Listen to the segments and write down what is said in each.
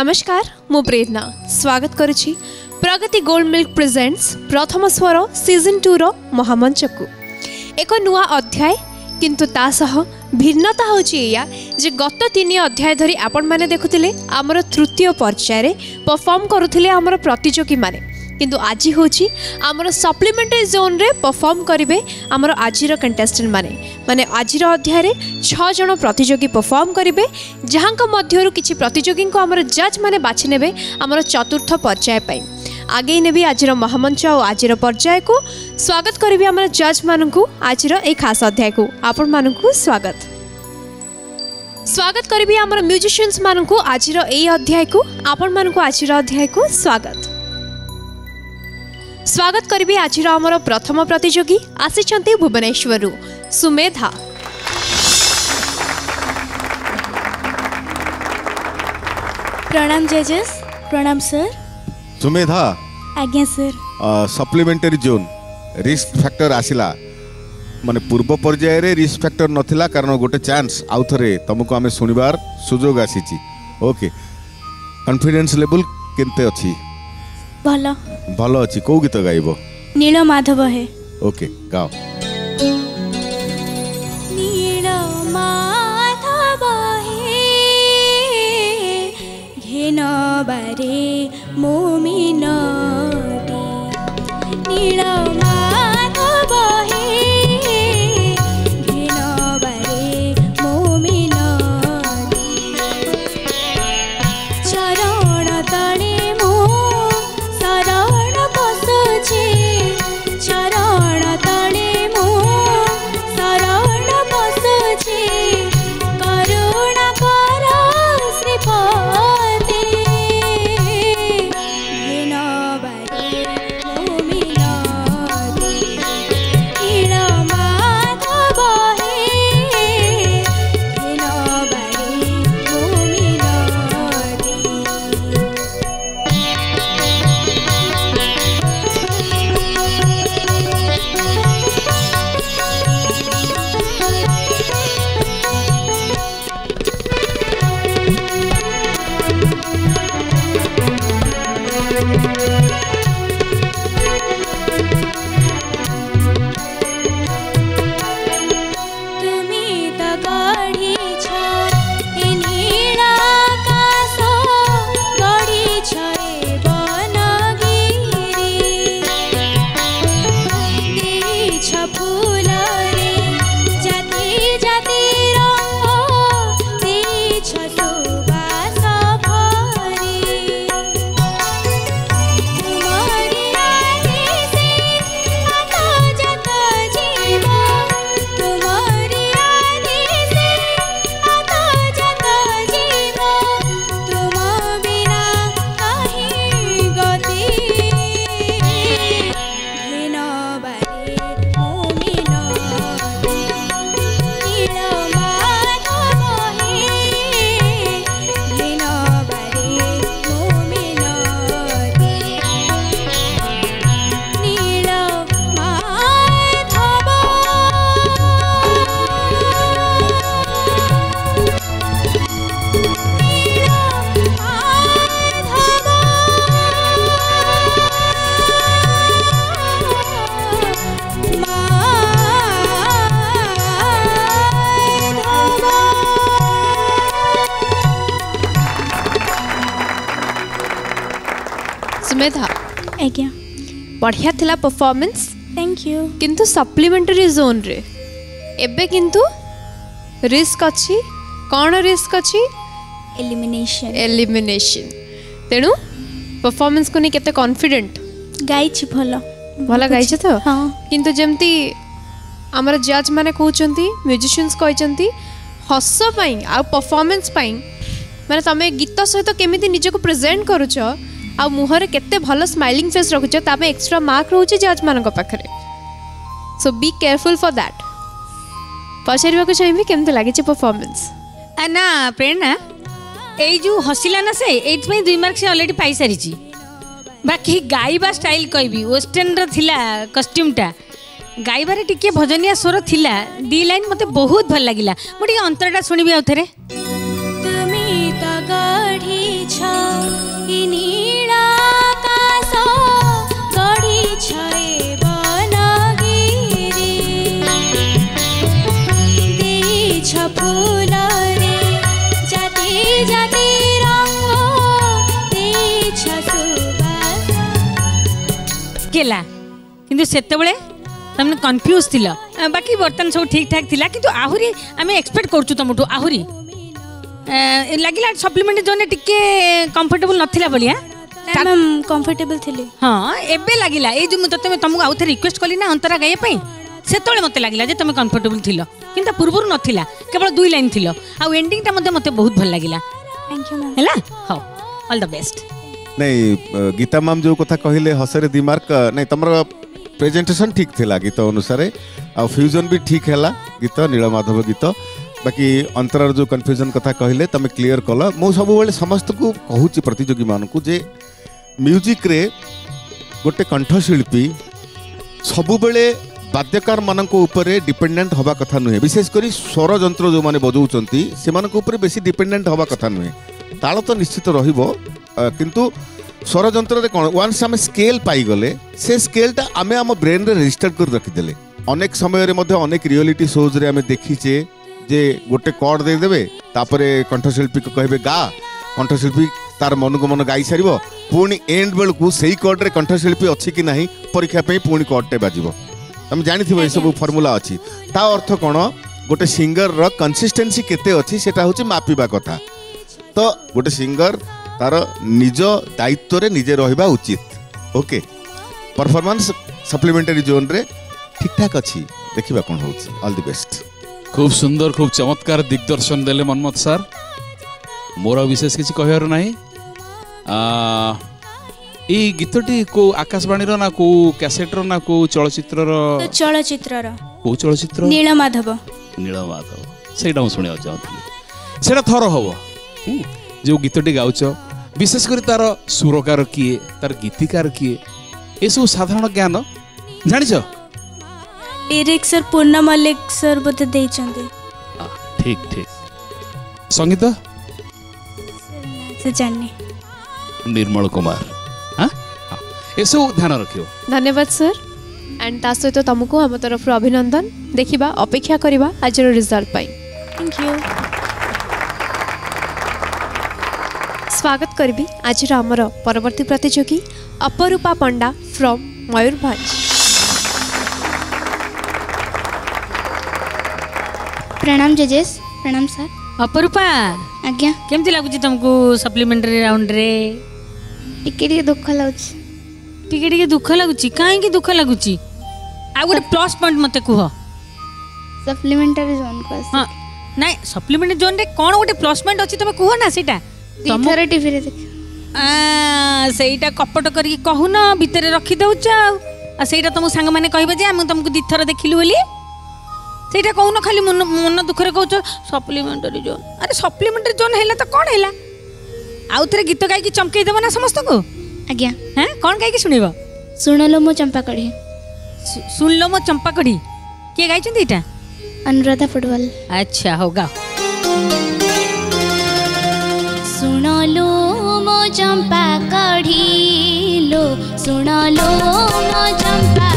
নমস্কার মু প্রেরণা স্বাগত করুছি প্রগতি গোল্ড মিল্ক প্রেজেন্টস প্রথম স্বর সিজন টুর মহামঞ্চকু এক নূয়া অধ্যায় কিন্তু তা সহ ভিন্নতা ହେଉଛି ଏଇଆ ଯେ ଗତ ତିନି ଅଧ୍ୟାୟ ଧରି ଆପଣମାନେ ଦେଖୁଥିଲେ ଆମର ତୃତୀୟ ପର୍ଯ୍ୟାୟରେ ପରଫର୍ମ କରୁଥିଲେ ଆମର ପ୍ରତିଯୋଗୀମାନେ কিন্তু আজি হচ্ছে আমার সপ্লিমেন্টারি জোন্রে পরফর্ম করবে আমার আজির কন্টেস্টেন্ট মানে মানে আজির অধ্যায়ে ছজন প্রতিযোগী পরফর্ম করবে যাঙ্ক মধ্যর কিছু প্রতিযোগী আমার জজ মানে বাছি নেবে আমার চতুর্থ পর্যায়ে আগেই নেবি আজির মহামঞ্চ ও আজির পর্যায়ে স্বাগত করবি আমার জজ মানুষ আজির এই খাস অধ্যায় আপন মানুষ স্বাগত স্বাগত করবি আমার মিউজিসিয়ান মানুষ আজির এই অধ্যায় আপন মানুষ আজির অধ্যায় স্বাগত ସ୍ୱାଗତ କରିବି ଆଜିର ଆମର ପ୍ରଥମ ପ୍ରତିଯୋଗୀ ଆସିଛନ୍ତି ଭୁବନେଶ୍ୱରରୁ ସୁମେଧା ପ୍ରଣାମ ଜଜେସ୍ ପ୍ରଣାମ ସାର୍ ସୁମେଧା ଆଜ୍ଞା sir supplementary zone risk factor ଆସିଲା ମାନେ ପୂର୍ବ ପର୍ଯ୍ୟାୟରେ ରିସ୍କ ଫ୍ୟାକ୍ଟର ନଥିଲା କାରଣ ଗୋଟେ ଚାନ୍ସ ଆଉ ଥରେ ତୁମକୁ ଆମେ ଶୁଣିବାର ସୁଯୋଗ ଆସିଛି ଓକେ କନଫିଡେନ୍ସ ଲେବୁଲ୍ କେତେ ଅଛି ଭଲ ଭଲ ଅଛି କୋଉ ଗୀତ ଗାଇବ ନୀଳ ମାଧବ ହେ ଓକେ ଗାଓ বারে মোমিনটি নীলা बढ़िया थिला परफॉर्मेंस थैंक यू किंतु सप्लीमेंटरी जोन रे एबे किंतु रिस्क अछि कोन रिस्क अछि एलिमिनेशन एलिमिनेशन तेनु परफॉर्मेंस को ने केते कॉन्फिडेंट गाइछ भलो भलो गाइछ तो हां किंतु जेमती ଆମର ଜଜ୍ ମାନେ କହୁଛନ୍ତି ମ୍ୟୁଜିସିଆନ୍ସ କହିଛନ୍ତି ହସ ପାଇଁ ଆଉ ପରଫର୍ମାନ୍ସ ପାଇଁ ମାନେ ତମେ ଗୀତ ସହିତ କେମିତି ନିଜକୁ ପ୍ରେଜେଣ୍ଟ କରୁଛ ଆଉ ମୁହଁରେ କେତେ ଭଲ ସ୍ମାଇଲିଂ ଫେସ୍ ରଖୁଛ ତା ପାଇଁ ଏକ୍ସଟ୍ରା ମାର୍କ ରହୁଛି ଜଜ୍ମାନଙ୍କ ପାଖରେ so be careful for that ପଚାରିବାକୁ ଚାହିଁବି କେମିତି ଲାଗିଛି ପରଫର୍ମାନ୍ସ ନା ପ୍ରେରଣା ଏଇ ଯେଉଁ ହସିଲା ନା ସେ ଏଇଥିପାଇଁ ଦୁଇ ମାର୍କ ସେ ଅଲରେଡ଼ି ପାଇସାରିଛି ବାକି ଗାଇବା ଷ୍ଟାଇଲ୍ କହିବି ୱେଷ୍ଟର୍ଣ୍ଣର ଥିଲା କଷ୍ଟ୍ୟୁମ୍ଟା ଗାଇବାରେ ଟିକିଏ ଭଜନିଆ ସ୍ୱର ଥିଲା ଦୁଇ ଲାଇନ୍ ମୋତେ ବହୁତ ଭଲ ଲାଗିଲା ମୁଁ ଟିକେ ଅନ୍ତରଟା ଶୁଣିବି ଆଉ ଥରେ তুমি তা গাড়ি ছাও শিখেলা কিন্তু সেতবে তুমি কনফ্यूज ছিল বাকি বর্তমান সব ঠিকঠাক লা কিন্তু আহুরি আমি এক্সপেক্ট করছু তোমাঠু আহুরি লাগিলা সপ্লিমেন্ট জোন টিকে কমফর্টেবল নথিলা বলিয়া ম্যাম কমফর্টেবল থিলি হ্যাঁ এবে লাগিলা এই যে মু ততে তোমাকে আউথে রিকোয়েস্ট কলি না অন্তরা গাইয়া পাই সেতবে মতে লাগিলা যে তুমি কমফর্টেবল থিল কিন্তু পূর্বর নথিলা কেবল দুই লাইন থিল আউ এন্ডিংটা মধ্যে মতে বহুত ভাল লাগিলা থ্যাংক ইউ ম্যাম হেলা হও অল দ্য বেস্ট ନାଇଁ ଗୀତା ମ୍ୟାମ୍ ଯେଉଁ କଥା କହିଲେ ହସରେ ମାର୍କ ନାଇଁ ତୁମର ପ୍ରେଜେଣ୍ଟେସନ୍ ଠିକ୍ ଥିଲା ଗୀତ ଅନୁସାରେ ଆଉ ଫ୍ୟୁଜନ୍ ବି ଠିକ୍ ହେଲା ଗୀତ ନୀଳମାଧବ ଗୀତ ବାକି ଅନ୍ତରର ଯେଉଁ କନଫ୍ୟୁଜନ୍ କଥା କହିଲେ ତମେ କ୍ଲିଅର୍ କଲ ମୁଁ ସବୁବେଳେ ସମସ୍ତଙ୍କୁ କହୁଛି ପ୍ରତିଯୋଗୀମାନଙ୍କୁ ଯେ ମ୍ୟୁଜିକ୍ରେ ଗୋଟେ କଣ୍ଠଶିଳ୍ପୀ ସବୁବେଳେ ବାଦ୍ୟକାରମାନଙ୍କ ଉପରେ ଡିପେଣ୍ଡେଣ୍ଟ ହେବା କଥା ନୁହେଁ ବିଶେଷ କରି ସ୍ୱର ଯନ୍ତ୍ର ଯେଉଁମାନେ ବଜାଉଛନ୍ତି ସେମାନଙ୍କ ଉପରେ ବେଶୀ ଡିପେଣ୍ଡେଣ୍ଟ ହେବା କଥା ନୁହେଁ ତାଳ ତ ନିଶ୍ଚିତ ରହିବ কিন্তু ସ୍ୱରଯନ୍ତ୍ରରେ କ'ଣ ୱାନ୍ସ ଆମେ ସ୍କେଲ୍ ପାଇଗଲେ ସେ ସ୍କେଲ୍ଟା ଆମେ ଆମ ବ୍ରେନ୍ରେ ରେଜିଷ୍ଟର କରି ରଖିଦେଲେ ଅନେକ ସମୟରେ ମଧ୍ୟ ଅନେକ ରିଅଲିଟି ସୋଜ୍ରେ ଆମେ ଦେଖିଛେ ଯେ ଗୋଟେ କର୍ଡ଼ ଦେଇଦେବେ ତାପରେ କଣ୍ଠଶିଳ୍ପୀକୁ କହିବେ ଗା କଣ୍ଠଶିଳ୍ପୀ ତାର ମନକୁ ମନ ଗାଇସାରିବ ପୁଣି ଏଣ୍ଡ ବେଳକୁ ସେଇ କର୍ଡ଼ରେ କଣ୍ଠଶିଳ୍ପୀ ଅଛି କି ନାହିଁ ପରୀକ୍ଷା ପାଇଁ ପୁଣି କର୍ଡ଼ଟେ ବାଜିବ ତମେ ଜାଣିଥିବ ଏସବୁ ଫର୍ମୁଲା ଅଛି ତା ଅର୍ଥ କ'ଣ ଗୋଟେ ସିଙ୍ଗରର କନସିଷ୍ଟେନ୍ସି କେତେ ଅଛି ସେଇଟା ହେଉଛି ମାପିବା କଥା ତ ଗୋଟେ ସିଙ୍ଗର তার নিজ দায়িত্বরে নিজে রহবা উচিত ওকে পরফরমান্স সপ্লিমেন্টারি জোন্রে ঠিকঠাক অছি দেখিবা কোন হচ্ছে অল দি বেস্ট খুব সুন্দর খুব চমৎকার দিগদর্শন দেলে মনমত স্যার ମୋର ବିଶେଷ କିଛି କହିବାର ନାହିଁ ଏଇ ଗୀତଟି କୋଉ ଆକାଶବାଣୀର ନା କୋଉ କ୍ୟାସେଟର ନା କୋଉ ଚଳଚ୍ଚିତ୍ରର ଚଳଚ୍ଚିତ୍ରର କୋଉ ଚଳଚ୍ଚିତ୍ର ନୀଳମାଧବ ନୀଳମାଧବ ସେଇଟା ମୁଁ ଶୁଣିବାକୁ ଚାହୁଁଥିଲି ସେଇଟା ଥର ହବ ଯୋଉ ଗୀତଟି ଗାଉଛ विशेष गरी तार सुरकार किए तर गीतिकार किए यसो साधारण ज्ञान जाणिछ एरिक सर पूर्ण मलिक सर बते दैछन्दे ठीक ठीक संगीत से जाननी निर्मल कुमार ह एसो ध्यान रखियो धन्यवाद सर एंड तासो तो तमको हम तरफ रो अभिनंदन देखिबा अपेक्षा करबा आजर रिजल्ट पाइ थैंक यू ସ୍ୱାଗତ କରିବି ଆଜିର ଆମର ପରବର୍ତ୍ତୀ ପ୍ରତିଯୋଗୀ ଅପରୂପା ପଣ୍ଡା ଫ୍ରମ୍ ମୟୂରଭଞ୍ଜ ପ୍ରଣାମ ଜେଜେସ୍ ପ୍ରଣାମ ସାର୍ ଅପରୂପା ଆଜ୍ଞା କେମିତି ଲାଗୁଛି ତୁମକୁ ସପ୍ଲିମେଣ୍ଟାରୀ ରାଉଣ୍ଡରେ ଟିକେ ଟିକେ ଦୁଃଖ ଲାଗୁଛି ଟିକେ ଟିକେ ଦୁଃଖ ଲାଗୁଛି କାହିଁକି ଦୁଃଖ ଲାଗୁଛି ଆଉ ଗୋଟେ ପ୍ଲସ୍ ପଏଣ୍ଟ ମୋତେ କୁହ ସପ୍ଲିମେଣ୍ଟାରୀ ଜୋନ୍କୁ ହଁ ନାଇଁ ସପ୍ଲିମେଣ୍ଟାରୀ ଜୋନ୍ରେ କ'ଣ ଗୋଟେ ପ୍ଲସ୍ ପଏଣ୍ଟ ଅଛି ତୁମେ କୁହ ନା ସେଇଟା ଦିଥର ଟିଭିରେ ଦେଖ ସେଇଟା କପଟ କରିକି କହୁନ ଭିତରେ ରଖିଦେଉଛ ଆଉ ଆଉ ସେଇଟା ତୁମ ସାଙ୍ଗମାନେ କହିବେ ଯେ ଆମେ ତୁମକୁ ଦିଥର ଦେଖିଲୁ ବୋଲି ସେଇଟା କହୁନ ଖାଲି ମନ ମନ ଦୁଃଖରେ କହୁଛ ସପ୍ଲିମେଣ୍ଟାରୀ ଜୋନ୍ ଆରେ ସପ୍ଲିମେଣ୍ଟାରୀ ଜୋନ୍ ହେଲା ତ କ'ଣ ହେଲା ଆଉ ଥରେ ଗୀତ ଗାଇକି ଚମକେଇ ଦେବ ନା ସମସ୍ତଙ୍କୁ ଆଜ୍ଞା ହଁ କ'ଣ ଗାଇକି ଶୁଣିବ ଶୁଣଲୋ ମୋ ଚମ୍ପା କଢ଼ି ଶୁଣିଲ ମୋ ଚମ୍ପା କଢ଼ି କିଏ ଗାଇଛନ୍ତି ଏଇଟା ଅନୁରାଧା ଫୁଟବଲ ଆଚ୍ଛା ହଉ ଗାଓ लो मो जम्पा कढी लो सुणा मो जम्पा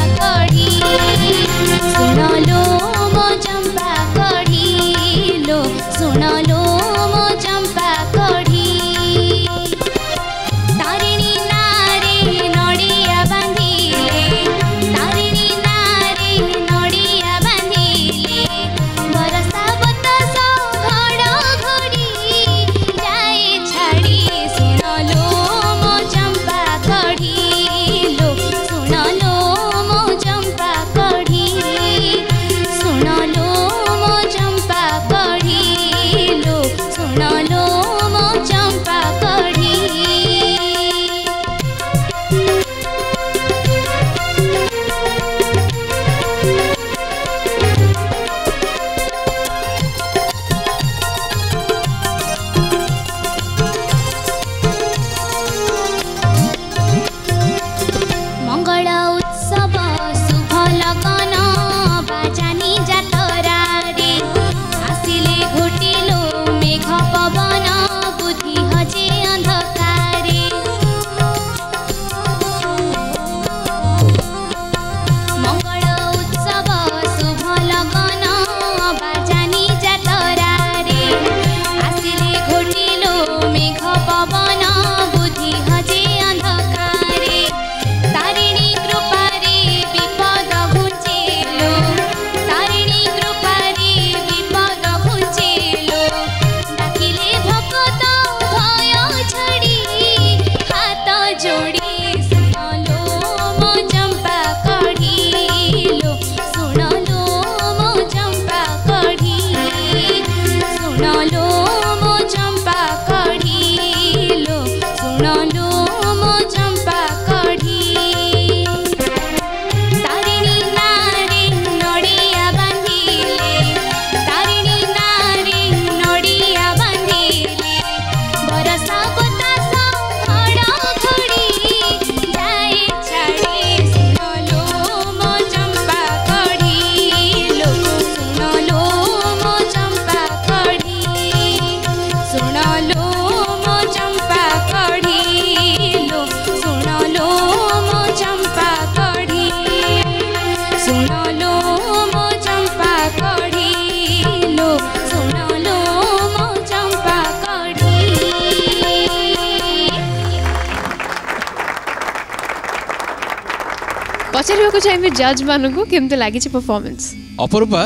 ଆମେ ଜଜ୍ ମାନଙ୍କୁ କେମିତି ଲାଗିଛି ପରଫର୍ମାନ୍ସ ଅପରୂପା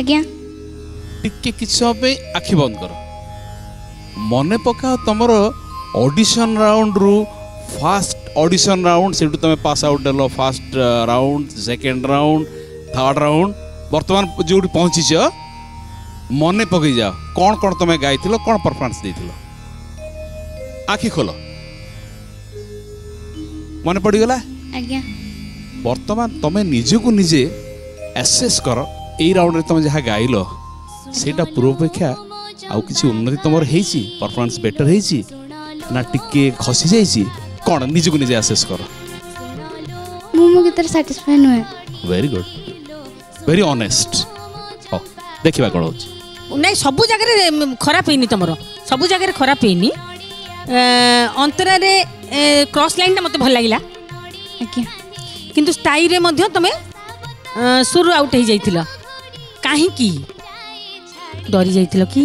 ଆଜ୍ଞା ଟିକେ କିଛି ସମୟ ପାଇଁ ଆଖି ବନ୍ଦ କର ମନେ ପକାଅ ତମର ଅଡ଼ିସନ୍ ରାଉଣ୍ଡରୁ ଫାଷ୍ଟ ଅଡ଼ିସନ୍ ରାଉଣ୍ଡ ସେଇଠୁ ତମେ ପାସ୍ ଆଉଟ୍ ହେଲ first round second round third round ବର୍ତ୍ତମାନ ଯେଉଁଠି ପହଞ୍ଚିଛ ମନେ ପକେଇ ଯାଅ କ'ଣ କ'ଣ ତମେ ଗାଇଥିଲ କ'ଣ ପରଫର୍ମାନ୍ସ ଦେଇଥିଲ ଆଖି ଖୋଲ ମନେ ପଡ଼ିଗଲା ଆଜ୍ଞା ବର୍ତ୍ତମାନ ତୁମେ ନିଜକୁ ନିଜେ ଆସେସ୍ କର ଏଇ ରାଉଣ୍ଡରେ ତୁମେ ଯାହା ଗାଇଲ ସେଇଟା ପୂର୍ବ ଅପେକ୍ଷା ଆଉ କିଛି ଉନ୍ନତି ତୁମର ହେଇଛି ପରଫର୍ମାନ୍ସ ବେଟର ହେଇଛି ନା ଟିକେ ଖସି ଯାଇଛି କ'ଣ ନିଜକୁ ନିଜେ ଆସେସ୍ କର ମୁଁ ମୋ ଗୀତରେ ସାଟିସ୍ଫାଏ ନୁହେଁ ଭେରି ଗୁଡ୍ ଭେରି ଅନେଷ୍ଟ ହଉ ଦେଖିବା କ'ଣ ହେଉଛି ନାଇଁ ସବୁ ଜାଗାରେ ଖରାପ ହେଇନି ତୁମର ସବୁ ଜାଗାରେ ଖରାପ ହେଇନି ଅନ୍ତରାରେ କ୍ରସ୍ ଲାଇନ୍ଟା ମୋତେ ଭଲ ଲାଗିଲା ଆଜ୍ଞା କିନ୍ତୁ ଷ୍ଟାଇରେ ମଧ୍ୟ ତୁମେ ସ୍ୱର ଆଉଟ୍ ହେଇଯାଇଥିଲ କାହିଁକି ଡରି ଯାଇଥିଲ କି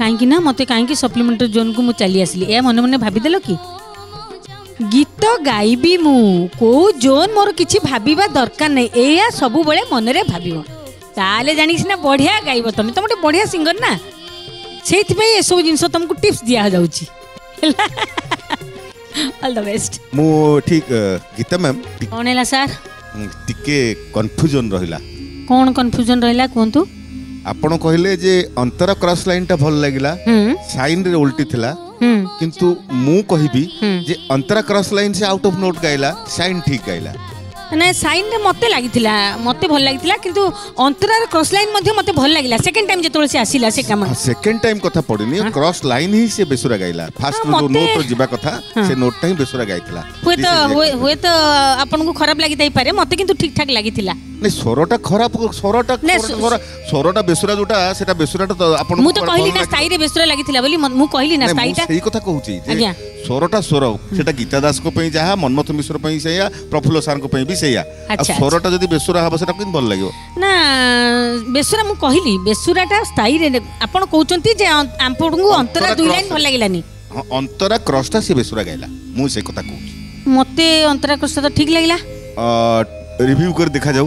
କାହିଁକି ନା ମୋତେ କାହିଁକି ସପ୍ଲିମେଣ୍ଟାରୀ ଜୋନ୍କୁ ମୁଁ ଚାଲି ଆସିଲି ଏହା ମନେ ମନେ ଭାବିଦେଲ କି ଗୀତ ଗାଇବି ମୁଁ କେଉଁ ଜୋନ୍ ମୋର କିଛି ଭାବିବା ଦରକାର ନାହିଁ ଏହା ସବୁବେଳେ ମନରେ ଭାବିବ ତାହେଲେ ଜାଣିକି ସିନା ବଢ଼ିଆ ଗାଇବ ତୁମେ ତୁମେ ଗୋଟେ ବଢ଼ିଆ ସିଙ୍ଗର ନା ସେଇଥିପାଇଁ ଏସବୁ ଜିନିଷ ତୁମକୁ ଟିପ୍ସ ଦିଆଯାଉଛି ହେଲା ऑल द बेस्ट ମୁଁ ଠିକ୍ ଗୀତା ମ୍ୟାମ୍ କ'ଣ ହେଲା ସାର୍ ଟିକେ କନଫ୍ୟୁଜନ୍ ରହିଲା କ'ଣ କନଫ୍ୟୁଜନ୍ ରହିଲା କୁହନ୍ତୁ ଆପଣ କହିଲେ ଯେ ଅନ୍ତର କ୍ରସ୍ ଲାଇନ୍ଟା ଭଲ ଲାଗିଲା ସାଇନ୍ରେ ଓଲଟି ଥିଲା କିନ୍ତୁ ମୁଁ କହିବି ଯେ ଅନ୍ତରା କ୍ରସ୍ ଲାଇନ୍ ସେ ଆଉଟ୍ ଅଫ୍ ନୋଟ୍ ଗାଇଲା ସାଇନ୍ ଠିକ୍ ଗାଇଲା ମାନେ ସାଇନ୍ରେ ମୋତେ ଲାଗିଥିଲା ମୋତେ ଭଲ ଲାଗିଥିଲା କିନ୍ତୁ ଅନ୍ତରାର କ୍ରସ୍ ଲାଇନ୍ ମଧ୍ୟ ମୋତେ ଭଲ ଲାଗିଲା ସେକେଣ୍ଡ ଟାଇମ୍ ଯେତେବେଳେ ସେ ଆସିଲା ସେ କାମ ସେକେଣ୍ଡ ଟାଇମ୍ କଥା ପଡ଼ିନି କ୍ରସ୍ ଲାଇନ୍ ହିଁ ସେ ବେସୁରା ଗାଇଲା ଫାର୍ଷ୍ଟ ନୋଟ୍ ଯିବା କଥା ସେ ନୋଟ୍ ଟା ହିଁ ବେସୁରା ଗାଇଥିଲା ହୁଏତ ହୁଏତ ଆପଣଙ୍କୁ ଖରାପ ଲାଗିଥାଇପାରେ ମୋତେ କିନ୍ତୁ ଠିକ୍ ଠାକ୍ ଲାଗିଥିଲା ନାଇଁ ସ୍ୱରଟା ଖରାପ ସ୍ୱରଟା ସ୍ୱରଟା ବେସୁରା ଯୋଉଟା ସେଟା ବେସୁରାଟା ଆପଣ ମୁଁ ତ କହିଲି ନା ସ୍ଥାୟୀରେ ବେସୁରା ଲାଗିଥିଲା ବୋଲି ମୁଁ କହିଲି ନା ସ୍ଥାୟୀଟା ସେଇ କଥା କହୁଛି ଯେ ସ୍ୱରଟା ସ୍ୱର ସେଟା ଗୀତା ଦାସଙ୍କ ପାଇଁ ଯାହା ମନ୍ମଥ ମିଶ୍ର ପାଇଁ ସେଇଆ ପ୍ରଫୁଲ୍ଲ ସାର୍ଙ୍କ ପାଇଁ ବି ସେଇଆ ଆଉ ସ୍ୱରଟା ଯଦି ବେସୁରା ହବ ସେଟା କେମିତି ଭଲ ଲାଗିବ ନା ବେସୁରା ମୁଁ କହିଲି ବେସୁରାଟା ସ୍ଥାୟୀରେ ଆପଣ କହୁଛନ୍ତି ଯେ ଆପଣଙ୍କୁ ଅନ୍ତରା ଦୁଇ ଲାଇନ୍ ଭଲ ଲାଗିଲାନି ଅନ୍ତରା କ୍ରସ୍ଟା ସେ ବେସୁରା ଗାଇଲା ମୁଁ ସେ କଥା କହୁଛି ମୋତେ ଅନ୍ତରା କ୍ରସ୍ଟା ତ ଠିକ୍ ଲାଗିଲା ରିଭ୍ୟୁ କରି ଦେଖାଯାଉ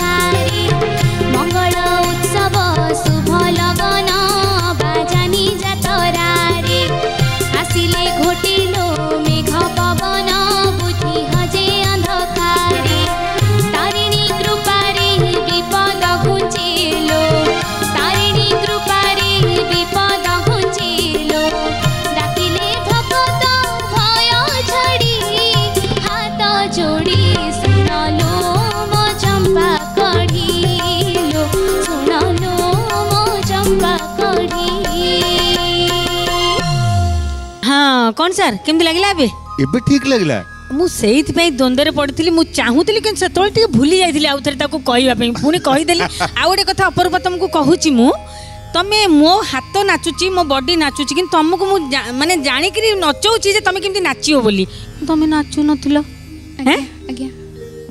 कौन सार केमती लगे एबे एबे ठीक लगला ମୁଁ ସେଇଥିପାଇଁ ଦ୍ୱନ୍ଦ୍ୱରେ ପଡ଼ିଥିଲି ମୁଁ ଚାହୁଁଥିଲି କିନ୍ତୁ ସେତେବେଳେ ଟିକେ ଭୁଲି ଯାଇଥିଲି ଆଉ ଥରେ ତାକୁ କହିବା ପାଇଁ ପୁଣି କହିଦେଲି ଆଉ ଗୋଟେ କଥା ଅପରୂପ ତମକୁ କହୁଛି ମୁଁ ତମେ ମୋ ହାତ ନାଚୁଛି ମୋ ବଡି ନାଚୁଛି କିନ୍ତୁ ତମକୁ ମୁଁ ମାନେ ଜାଣିକିରି ନଚଉଛି ଯେ ତମେ କେମିତି ନାଚିବ ବୋଲି ତମେ ନାଚୁନଥିଲ ଆଜ୍ଞା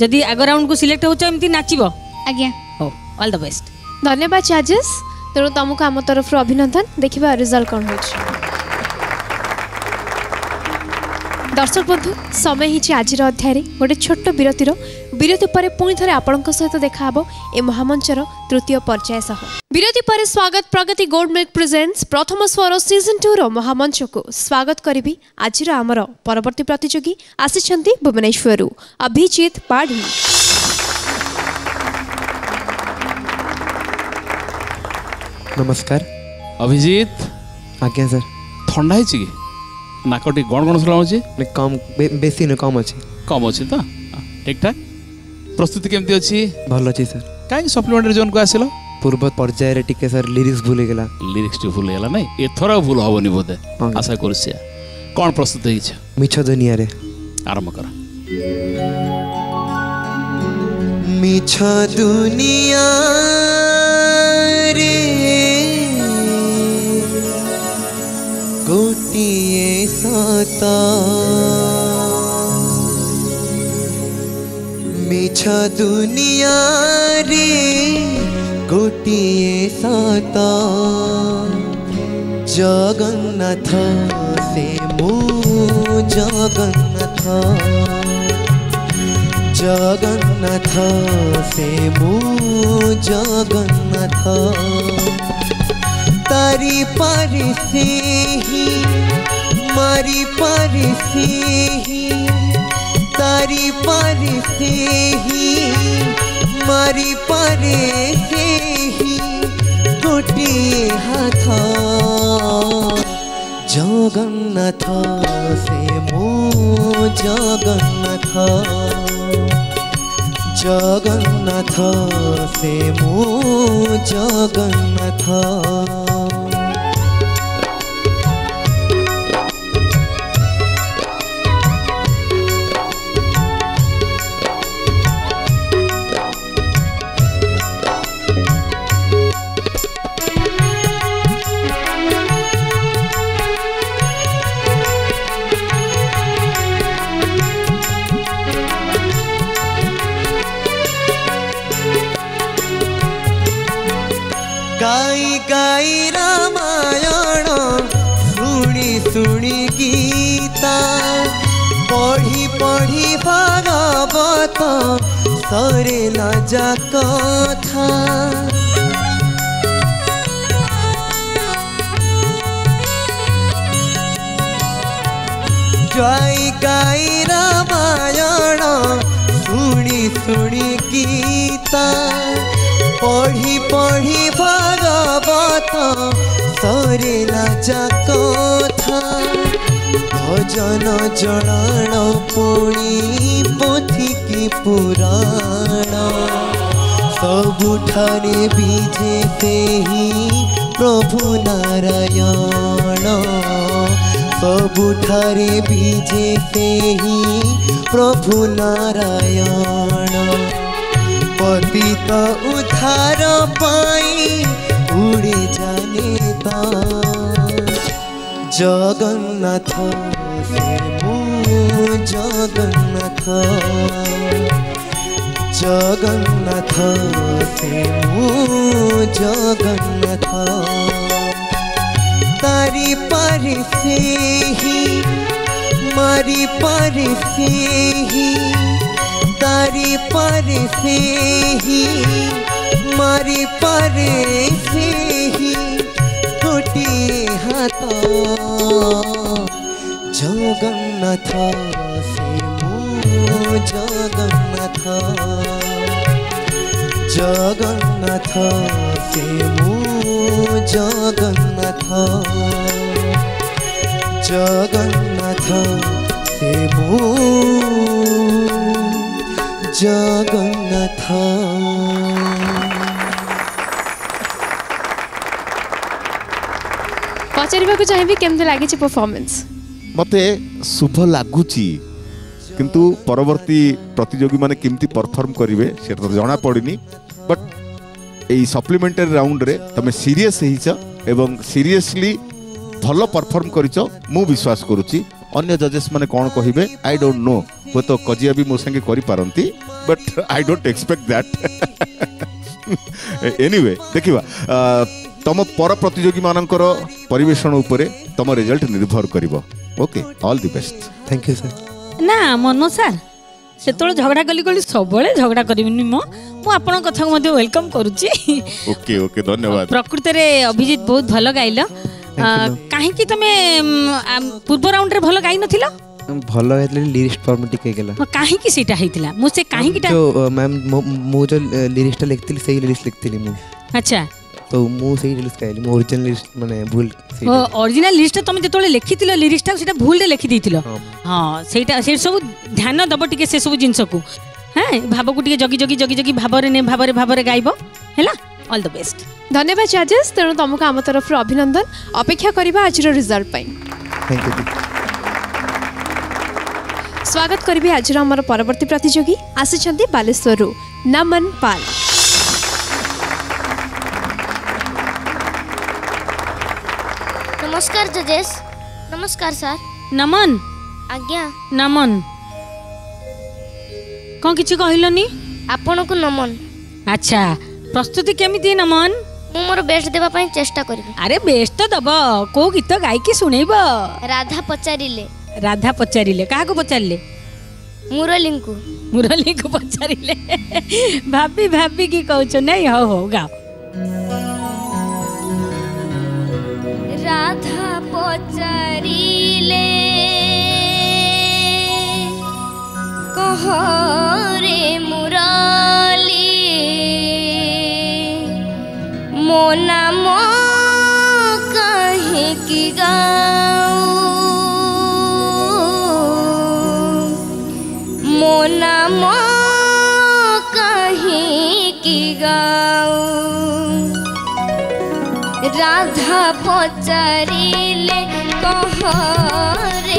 ଯଦି ଆଗ ରାଉଣ୍ଡକୁ ସିଲେକ୍ଟ ହେଉଛ ଏମିତି ନାଚିବ ଆଜ୍ଞା ହଉ ଅଲ୍ ଦ ବେଷ୍ଟ ଧନ୍ୟବାଦ ଚାର୍ଜେସ୍ ତେଣୁ ତମକୁ ଆମ ତରଫରୁ ଅଭିନନ୍ଦନ ଦେଖିବା ରେଜଲ୍ଟ କ'ଣ ହେଉଛି দর্শক বন্ধু সময় হয়েছে আজির অধ্যায়ে গোটে ছোট্ট বিরতির বিরতি পরে পুঁ থে আপনার সহ দেখা হব এ মহামঞ্চর তৃতীয় পর্যায় সহ বিরতি পরে স্বাগত প্রগতি গোল্ড মিল্ক প্রেজেন্স প্রথম স্বর সিজন টু মহামঞ্চক স্বাগত করবি আজির আমার পরবর্তী প্রতিযোগী আসিছেন ভুবনেশ্বর অভিজিৎ পাঢ়ী নমস্কার অভিজিৎ আজ্ঞা স্যার থা হয়েছে কি নাক টিকে গণ গণ শোনা হচ্ছে কম বেশি নু কম আছে কম আছে তো ঠিকঠাক প্রস্তুতি কেমতি আছে ভালো আছে স্যার কাই সাপ্লিমেন্টারি জোন কো আসিলো পূর্ব পর্যায়ে টিকে স্যার লিরিক্স ভুলে গেলা লিরিক্স টি ভুলে গেলা নাই এথর ভুল হবে নি বোধে আশা করছি কোন প্রস্তুত হইছে মিছ দুনিয়া রে আরম্ভ কর মিছ দুনিয়া होता मीछा दुनिया रे गोटिए साता जगन्नाथ से मु जगन्नाथ जगन्नाथ से मु जगन्नाथ तारी पारी से ही मारी पर से ही तारी पर से ही मारी पर से ही टूटी हाथ जगन्नाथ से मो जगन्नाथ जगन्नाथ से मो जगन्नाथ গাই গাই রামায়ণ শুনি শুনি গীতা পঢ়ি পঢ়ি ভাগবত সরে না যা কথা জয় গাই রামায়ণ শুনি শুনি গীতা পঢ়ি পঢ়ি ভাগৱত সৰিলা যাকথা ভজন জনাণ পুৰি পুথিকি পুৰাণ ସବୁଠାରେ ବିଜେ ସେହି ପ୍ରଭୁ ନାରାୟଣ ସବୁଠାରେ ବିଜେ ସେହି ପ୍ରଭୁ ନାରାୟଣ पतित तो उद्धार पाई उड़े जाने जगन्नाथ जगन्नाथ जगन्नाथ जगन्नाथ तारी पर से ही मारी पर से ही तारी पर से ही मारी पर से ही टूटी न जगन्नाथ से मो न जगन्नाथ से जगन न जगन्नाथ से मू जागन था ପଚାରିବାକୁ ଚାହିଁବି କେମିତି ଲାଗିଛି ପରଫର୍ମାନ୍ସ ମୋତେ ଶୁଭ ଲାଗୁଛି କିନ୍ତୁ ପରବର୍ତ୍ତୀ ପ୍ରତିଯୋଗୀମାନେ କେମିତି ପରଫର୍ମ କରିବେ ସେଟା ତ ଜଣାପଡ଼ିନି ବଟ୍ ଏଇ ସପ୍ଲିମେଣ୍ଟାରୀ ରାଉଣ୍ଡରେ ତମେ ସିରିୟସ୍ ହେଇଛ ଏବଂ ସିରିୟସଲି ଭଲ ପରଫର୍ମ କରିଛ ମୁଁ ବିଶ୍ୱାସ କରୁଛି ଅନ୍ୟ ଜଜେସ୍ ମାନେ କ'ଣ କହିବେ ଆଇ ଡୋଣ୍ଟ ନୋ ହୁଏତ କଜିଆ ବି ମୋ ସାଙ୍ଗେ କରିପାରନ୍ତି but I don't expect that anyway ଦେଖିବା ତମ ପର ପ୍ରତିଯୋଗୀମାନଙ୍କର ପରିବେଷଣ ଉପରେ ତମ ରେଜଲ୍ଟ ନିର୍ଭର କରିବ okay all the best thank you sir ନା ମନୋଜ ସାର୍ ସେତେବେଳେ ଝଗଡ଼ା କଲି କହିଲି ସବୁବେଳେ ଝଗଡ଼ା କରିବିନି ମୁଁ ମୁଁ ଆପଣଙ୍କ କଥାକୁ ମଧ୍ୟ ୱେଲକମ୍ କରୁଛି ଓକେ ଓକେ ଧନ୍ୟବାଦ ପ୍ରକୃତରେ ଅଭିଜିତ ବହୁତ ଭଲ ଗାଇଲ କାହିଁକି ତମେ ପୂର୍ବ ରାଉଣ୍ଡରେ ଭଲ ଗାଇନଥିଲ ଭଲ ହେଇଥିଲା ଲିରିକ୍ସ ଫର୍ମ ଟିକେ ହେଇଗଲା କାହିଁକି ସେଇଟା ହେଇଥିଲା ମୁଁ ସେ କାହିଁକିଟା ମ୍ୟାମ୍ ମୁଁ ଯେଉଁ ଲିରିକ୍ସଟା ଲେଖିଥିଲି ସେଇ ଲିରିକ୍ସ ଲେଖିଥିଲି ମୁଁ ଆଚ୍ଛା ତ ମୁଁ ସେଇ ରିଲିଜ୍ ଖାଇଲି ମୁଁ ଅରିଜିନାଲ ଲିଷ୍ଟ ମାନେ ଭୁଲ ଅରିଜିନାଲ ଲିଷ୍ଟଟା ତମେ ଯେତେବେଳେ ଲେଖିଥିଲ ଲିରିକ୍ସଟା ସେଇଟା ଭୁଲରେ ଲେଖିଦେଇଥିଲ ହଁ ସେଇଟା ସେ ସବୁ ଧ୍ୟାନ ଦେବ ଟିକେ ସେସବୁ ଜିନିଷକୁ ହଁ ଭାବକୁ ଟିକେ ଜଗି ଜଗି ଜଗି ଜଗି ଭାବରେ ନେ ଭାବରେ ଭାବରେ ଗାଇବ ହେଲା অল দ্য বেস্ট ধন্যবাদ জাজেস তেমন তোমাকে আমার তরফর অভিনন্দন অপেক্ষা করা আজর রিজল্ট স্বাগত করবি আজর আমার পরবর্তী প্রতিযোগী আসছেন বালেশ্বর নমন পাল নমস্কার জজেস নমস্কার স্যার নমন আজ্ঞা নমন কিছু কহিলনি আপনার নমন আচ্ছা ପ୍ରସ୍ତୁତି କେମିତି ନମନ ମୁଁ ମୋର ବେଷ୍ଟ ଦେବା ପାଇଁ ଚେଷ୍ଟା କରିବି ଆରେ ବେଷ୍ଟ ତ ଦେବ କୋଉ ଗୀତ ଗାଇକି ଶୁଣେଇବ ରାଧା ପଚାରିଲେ ରାଧା ପଚାରିଲେ କାହାକୁ ପଚାରିଲେ ମୁରଲୀଙ୍କୁ ମୁରଲୀଙ୍କୁ ପଚାରିଲେ ଭାବି ଭାବିକି କହୁଛ ନାଇଁ ହଉ ହଉ ଗାଓ রাধা পচারিলে কহরে মুরা मो नाम कहे कि गाओ मो नमो कहे गाओ राधा पचारिले कहर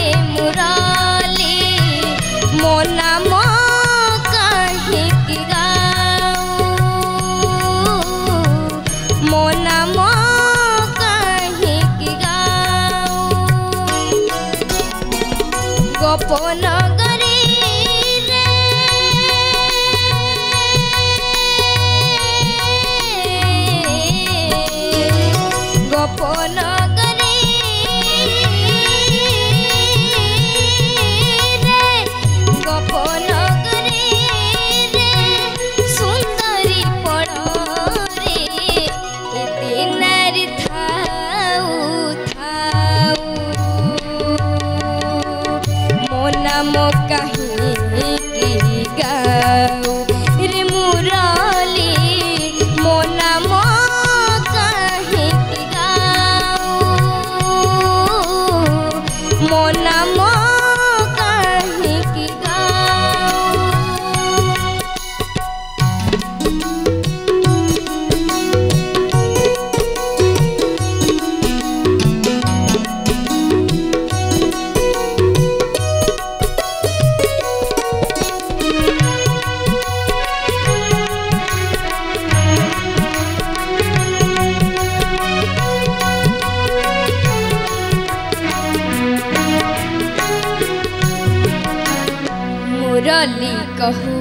go.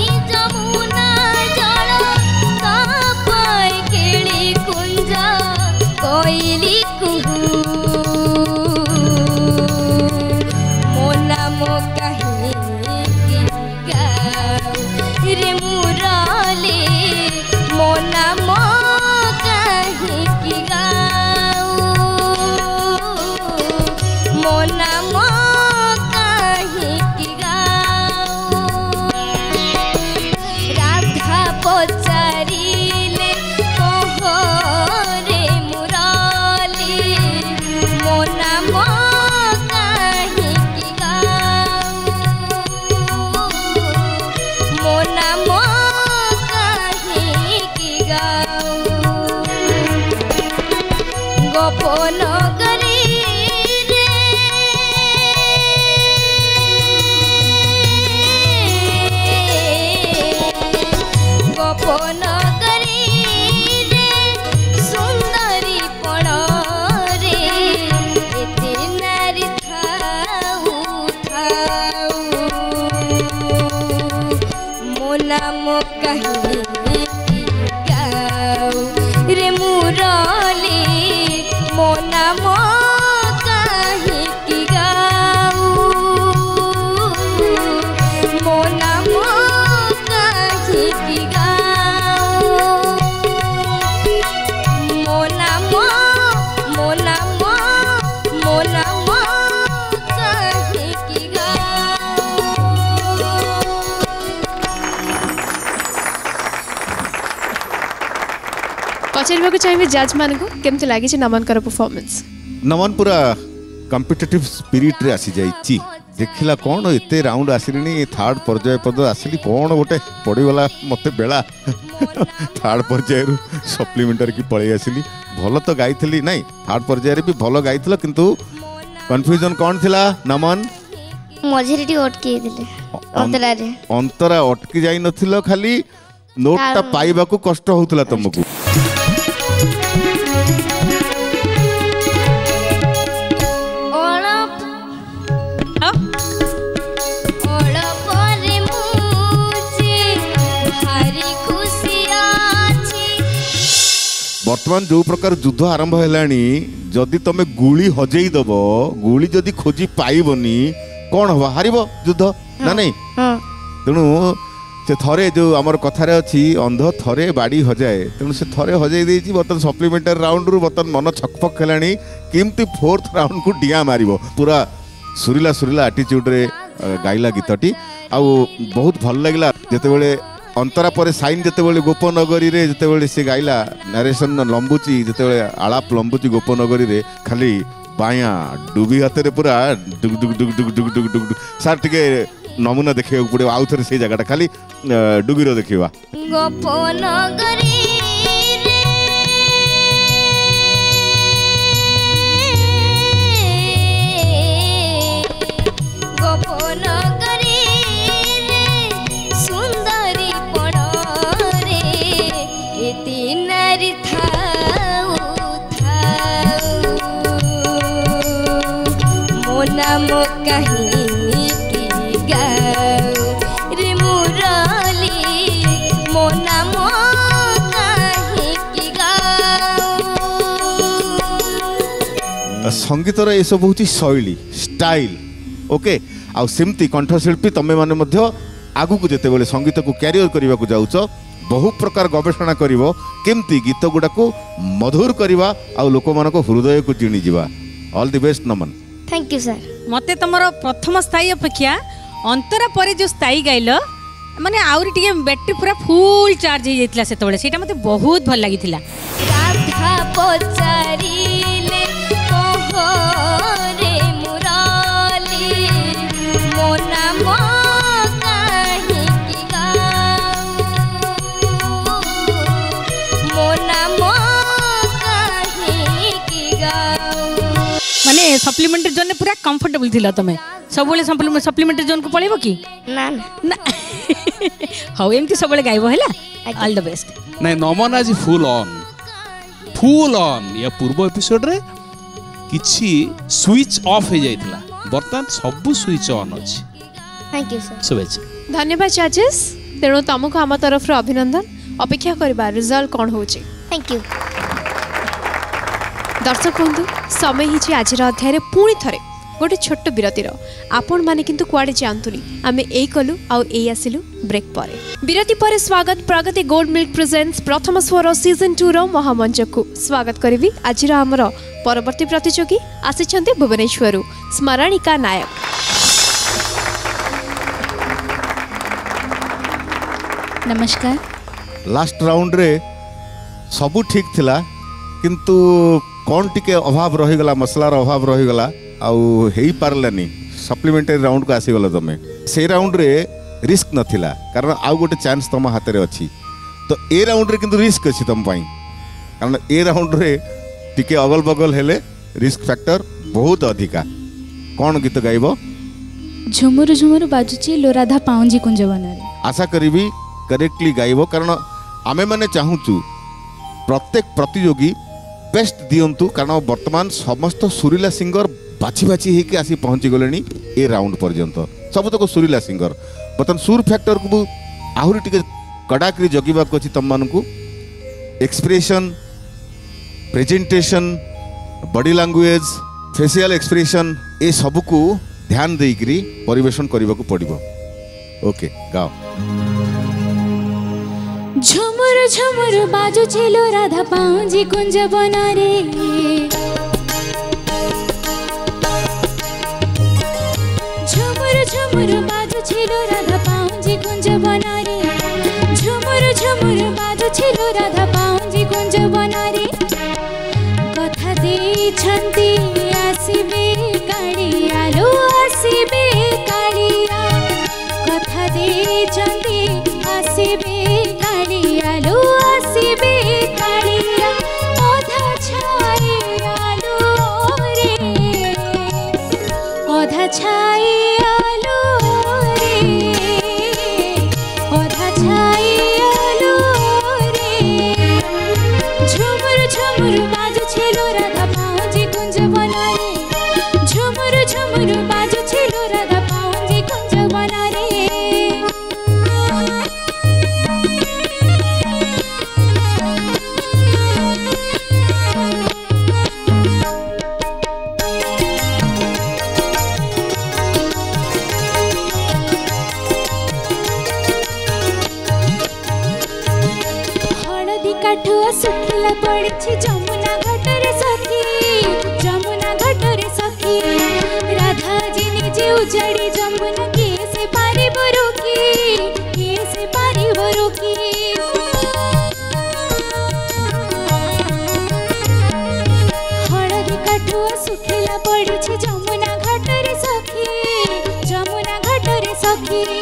জাঁয়া চাহিদা জজ মানুষ কেমতি লাগিছে নমনকর পরফরমেন্স নমন পুরা কম্পিটিটিভ স্পিরিট্রে আসি যাইছি ଦେଖିଲା କ'ଣ ଏତେ ରାଉଣ୍ଡ ଆସିଲିଣି ଥାର୍ଡ଼ ପର୍ଯ୍ୟାୟ ପର୍ଯ୍ୟନ୍ତ ଆସିଲି କ'ଣ ଗୋଟେ ପଡ଼ିଗଲା ମୋତେ ବେଳା ଥାର୍ଡ଼ ପର୍ଯ୍ୟାୟରୁ ସପ୍ଲିମେଣ୍ଟାରୀ କି ପଳେଇ ଆସିଲି ଭଲ ତ ଗାଇଥିଲି ନାଇଁ ଥାର୍ଡ଼ ପର୍ଯ୍ୟାୟରେ ବି ଭଲ ଗାଇଥିଲ କିନ୍ତୁ କନଫ୍ୟୁଜନ୍ କ'ଣ ଥିଲା ନମନ ମଝିରେ ଟିକେ ଅଟକି ଅନ୍ତରାରେ ଅନ୍ତରା ଅଟକି ଯାଇନଥିଲ ଖାଲି ନୋଟ୍ଟା ପାଇବାକୁ କଷ୍ଟ ହେଉଥିଲା ତମକୁ বর্তমান যে প্রকার যুদ্ধ আরম্ভ হলানি যদি তুমি গুলি হজেই দেব গুলি যদি খোঁজি পাইবনি কଣ হব হারিব যুদ্ধ না নাই তেণু ସେ ଥରେ ଯେଉଁ ଆମର କଥାରେ ଅଛି ଅନ୍ଧ ଥରେ ବାଡ଼ି ହଜାଏ ତେଣୁ ସେ ଥରେ ହଜାଇ ଦେଇଛି ବର୍ତ୍ତମାନ ସପ୍ଲିମେଣ୍ଟାରୀ ରାଉଣ୍ଡରୁ ବର୍ତ୍ତମାନ ମନ ଛକଫକ ହେଲାଣି କେମିତି ଫୋର୍ଥ ରାଉଣ୍ଡକୁ ଡିଆଁ ମାରିବ ପୁରା ସୁରିଲା ସୁରିଲା ଆଟିଚ୍ୟୁଡ଼ରେ ଗାଇଲା ଗୀତଟି ଆଉ ବହୁତ ଭଲ ଲାଗିଲା ଯେତେବେଳେ অন্তরা পরে সাইন যেতবে গোপনগরী যেতবে সে গাইলা নারেসন লম্বুচি যেত আলাপ লম্বুচি গোপনগরী খালি বায়া ডুবি হাতের পুরা ডুগ ডুগ ডুগ ডুগ ডুগ ডুগ ডুগ ডুক স্যার টিকে নমুনা দেখে পড়ে ଆଉ ଥରେ ସେଇ ଜାଗାଟା ଖାଲି ଡୁଗିର ଦେଖିବା ଗୋପନଗରୀ মকহি কি গাও রিমুরালি মোনা মকহি কি গাও আ সংগীতৰ এই সকঅতি সয়লি ষ্টাইল ওকে আৰু সিমতি কণ্ঠশিল্পী তমে মানৰ মধ্য আগুক জেতেবেলে সংগীতক কেৰিয়াৰ কৰিবକୁ যাওচ বহু প্ৰকাৰ গৱেষণা কৰিব কিমতে গীতগুডাকো মধুৰ কৰিবা আৰু লোকমানক হৃদয়ক জিনিজিবা অল দি বেষ্ট নমন थैंक यू सर मते तुमर प्रथम स्थायी अपेक्षा अंतरा पर जो स्थायी गाइल माने आउरी टिके बैटरी पूरा फुल चार्ज हो जाता से सेटा मते बहुत भल लगी राधा पचारिले ସପ୍ଲିମେଣ୍ଟାରୀ ଜୋନ୍ରେ ପୁରା କମ୍ଫର୍ଟେବଲ୍ ଥିଲ ତମେ ସବୁବେଳେ ସପ୍ଲିମେଣ୍ଟାରୀ ଜୋନ୍କୁ ପଳେଇବ କି ନା ନା ହଉ ଏମିତି ସବୁବେଳେ ଗାଇବ ହେଲା ଅଲ୍ ଦ ବେଷ୍ଟ ନାଇଁ ନମନ ଆଜି ଫୁଲ୍ ଅନ୍ ଫୁଲ୍ ଅନ୍ ୟା ପୂର୍ବ ଏପିସୋଡ଼ରେ କିଛି ସୁଇଚ୍ ଅଫ୍ ହେଇଯାଇଥିଲା ବର୍ତ୍ତମାନ ସବୁ ସୁଇଚ୍ ଅନ୍ ଅଛି ଶୁଭେଚ୍ଛା ଧନ୍ୟବାଦ ଚାର୍ଜେସ୍ ତେଣୁ ତମକୁ ଆମ ତରଫରୁ ଅଭିନନ୍ଦନ ଅପେକ୍ଷା କରିବା ରିଜଲ୍ଟ କ'ଣ ହେଉଛି ଥ୍ୟାଙ୍କ ୟୁ দর্শক বন্ধু সময় হয়েছে আজের অধ্যায়ের পুঁ থরে গোটে ছোট্ট বিরতির আপন মানে কিন্তু কুয়াড়ে যাতুনি আমি এই কলু আউ এই আসিলু ব্রেক পরে বিরতি পরে স্বাগত প্রগতি গোল্ড মিল্ক প্রেজেন্স প্রথম স্বর সিজন টু মহামঞ্চক স্বাগত করবি আজর আমার পরবর্তী প্রতিযোগী আসছেন ভুবনেশ্বর স্মরণিকা নায়ক নমস্কার লাস্ট রাউন্ডরে সবু ঠিক লা কিন্তু କ'ଣ ଟିକେ ଅଭାବ ରହିଗଲା ମସଲାର ଅଭାବ ରହିଗଲା ଆଉ ହେଇପାରିଲାନି ସପ୍ଲିମେଣ୍ଟାରୀ ରାଉଣ୍ଡକୁ ଆସିଗଲ ତୁମେ ସେଇ ରାଉଣ୍ଡରେ ରିସ୍କ ନଥିଲା କାରଣ ଆଉ ଗୋଟେ ଚାନ୍ସ ତୁମ ହାତରେ ଅଛି ତ ଏ ରାଉଣ୍ଡରେ କିନ୍ତୁ ରିସ୍କ ଅଛି ତୁମ ପାଇଁ କାରଣ ଏ ରାଉଣ୍ଡରେ ଟିକେ ଅଗଲ ବଗଲ ହେଲେ ରିସ୍କ ଫ୍ୟାକ୍ଟର ବହୁତ ଅଧିକା କ'ଣ ଗୀତ ଗାଇବ ଝୁମୁରୁ ଝୁମୁରୁ ବାଜୁଛି ଲୋରାଧା ପାଉଁଜି କୁଞ୍ଜବନରେ ଆଶା କରିବି କରେକ୍ଟଲି ଗାଇବ କାରଣ ଆମେମାନେ ଚାହୁଁଛୁ ପ୍ରତ୍ୟେକ ପ୍ରତିଯୋଗୀ ବେଷ୍ଟ ଦିଅନ୍ତୁ କାରଣ ବର୍ତ୍ତମାନ ସମସ୍ତ ସୁରିଲା ସିଙ୍ଗର ବାଛି ବାଛି ହେଇକି ଆସି ପହଞ୍ଚିଗଲେଣି ଏ ରାଉଣ୍ଡ ପର୍ଯ୍ୟନ୍ତ ସବୁତକ ସୁରିଲା ସିଙ୍ଗର ବର୍ତ୍ତମାନ ସୁର ଫ୍ୟାକ୍ଟରକୁ ଆହୁରି ଟିକେ କଡ଼ାକରି ଜଗିବାକୁ ଅଛି ତୁମମାନଙ୍କୁ expression presentation body language facial expression ଏସବୁକୁ ଧ୍ୟାନ ଦେଇକରି ପରିବେଷଣ କରିବାକୁ ପଡ଼ିବ ଓକେ ଗାଓ ঝুমুর ঝুমুর বাজু ছিল রাধা পাঁজি কুঞ্জ বনারে ঝুমুর ঝুমুর বাজু ছিল রাধা পাউজি কুঞ্জ বনারে ঝুমুর ঝুমুর বাজু ছিল রাধা পাউজি কুঞ্জ বনারে কথা দেইছন্তি আসিবে କାଠୁଆ ଶୁଖିଲା ପଡ଼ିଛି ଯମୁନା ଘାଟରେ ସଖୀ ଯମୁନା ଘାଟରେ ସଖୀ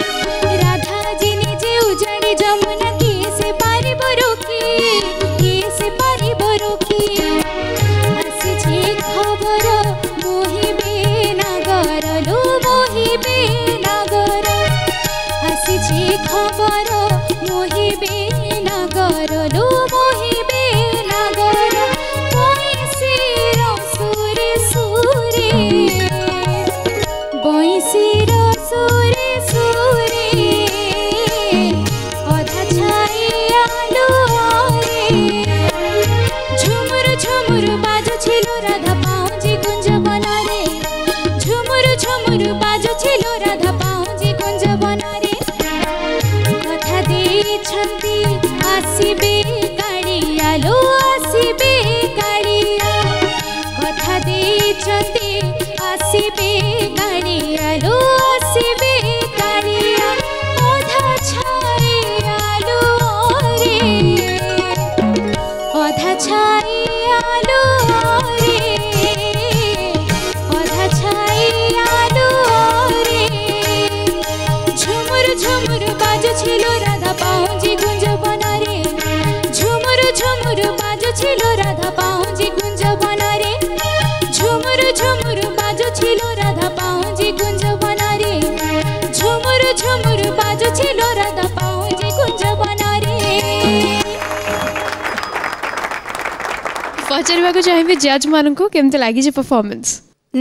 ପଚାରିବାକୁ ଚାହିଁବି ଜଜ୍ ମାନଙ୍କୁ କେମିତି ଲାଗିଛି ପରଫର୍ମାନ୍ସ